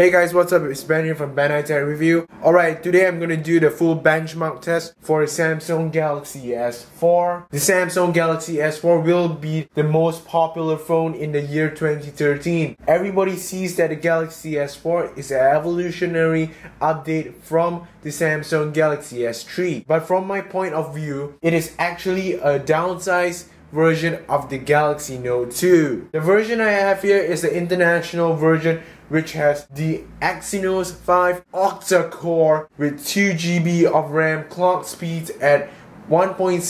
Hey guys, what's up? It's Ben here from Ben IT Review. Alright, today I'm gonna do the full benchmark test for the Samsung Galaxy S4. The Samsung Galaxy S4 will be the most popular phone in the year 2013. Everybody sees that the Galaxy S4 is an evolutionary update from the Samsung Galaxy S3. But from my point of view, it is actually a downsized version of the Galaxy Note 2. The version I have here is the international version which has the Exynos 5 octa-core with 2 GB of RAM clock speeds at 1.6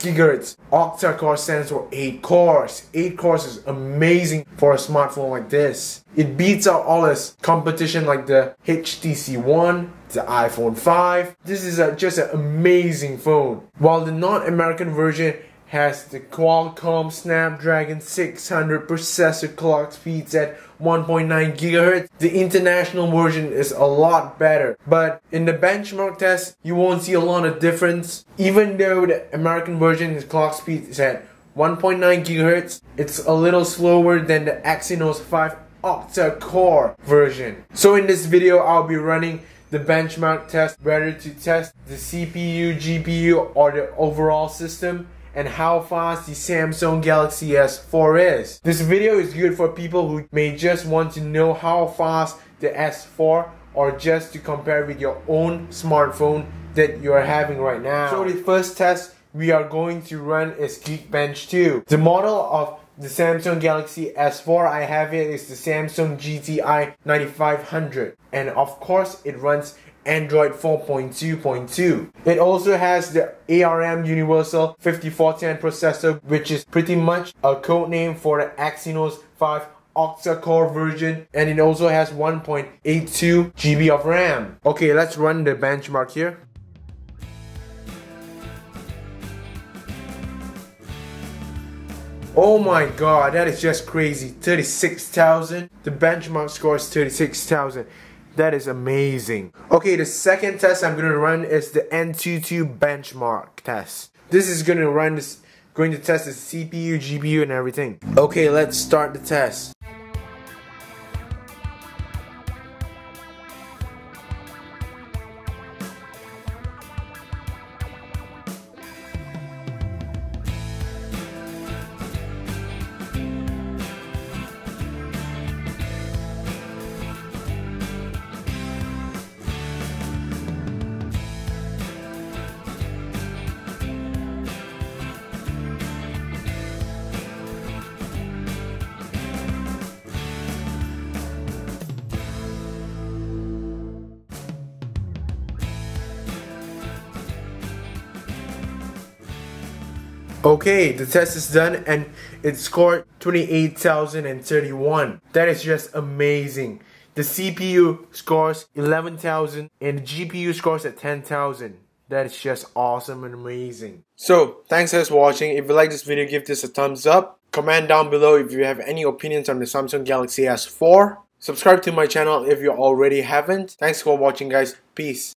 gigahertz. Octa-core stands for 8 cores. 8 cores is amazing for a smartphone like this. It beats out all this competition like the HTC One, the iPhone 5. This is a, just an amazing phone. While the non-American version has the Qualcomm Snapdragon 600 processor clock speeds at 1.9 GHz. The international version is a lot better, but in the benchmark test, you won't see a lot of difference. Even though the American version, his clock speed is at 1.9 GHz, it's a little slower than the Exynos 5 octa-core version. So in this video, I'll be running the benchmark test, whether to test the CPU, GPU, or the overall system and how fast the Samsung Galaxy S4 is. This video is good for people who may just want to know how fast the S4 or just to compare with your own smartphone that you are having right now. So the first test we are going to run is Geekbench 2. The model of the Samsung Galaxy S4 I have here is the Samsung GTI 9500 and of course it runs Android 4.2.2. It also has the ARM Universal 5410 processor, which is pretty much a code name for the Exynos 5 octa-core version and it also has 1.82 GB of RAM. Okay, let's run the benchmark here. Oh my god, that is just crazy. 36,000. The benchmark score is 36,000. That is amazing. Okay, the second test I'm gonna run is the Antutu benchmark test. This is gonna run this, going to test the CPU, GPU, and everything. Okay, let's start the test. Okay, the test is done and it scored 28,031. That is just amazing. The CPU scores 11,000 and the GPU scores at 10,000. That is just awesome and amazing. So, thanks guys for watching. If you like this video, give this a thumbs up. Comment down below if you have any opinions on the Samsung Galaxy S4. Subscribe to my channel if you already haven't. Thanks for watching guys. Peace.